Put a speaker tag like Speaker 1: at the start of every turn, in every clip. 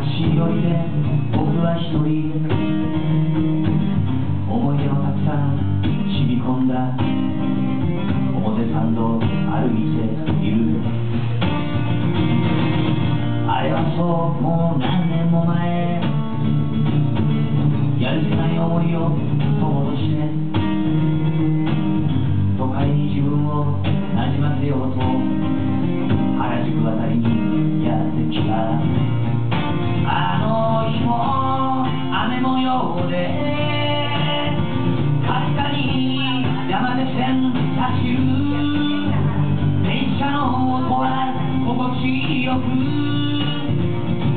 Speaker 1: 白いで僕は一人思い出をたくさん染み込んだ。表参道歩いている。あれはそうもう何年も前。やるせない思いをで線走る電車の音は心地よく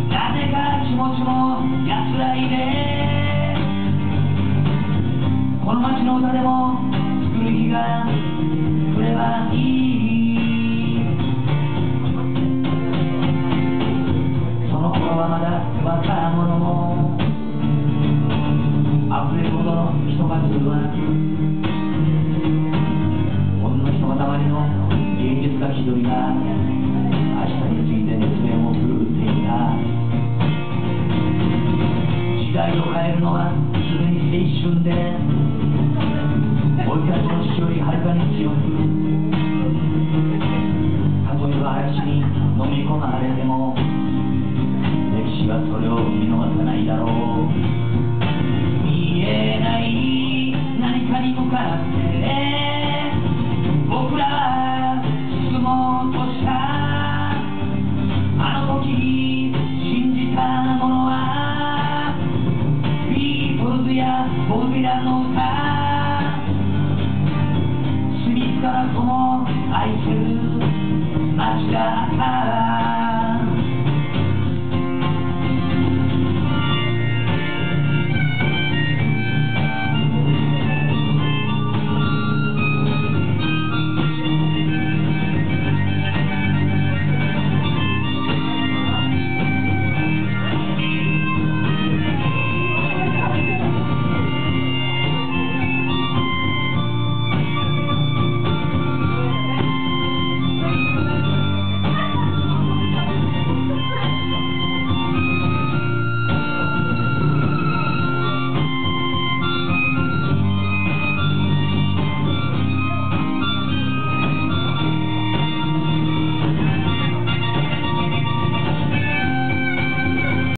Speaker 1: なぜか気持ちも安らいでこの街の歌でも作る日が態を変えるのはすでに青春で。追いちの死よりはるかに強く例えば嵐に飲み込まれても歴史はそれを見逃さないだろう。見えない何かに向かって。らの歌清水か。らこの愛する